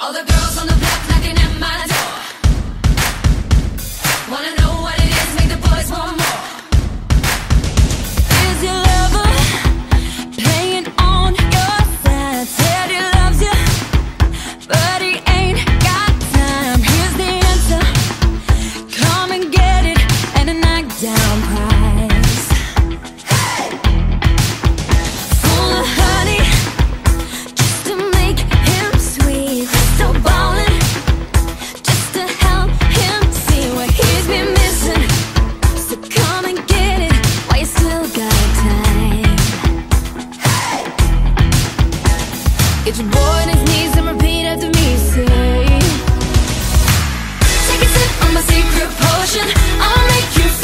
All the girls on the block. and repeat after me, Take a sip my secret potion. I'll make you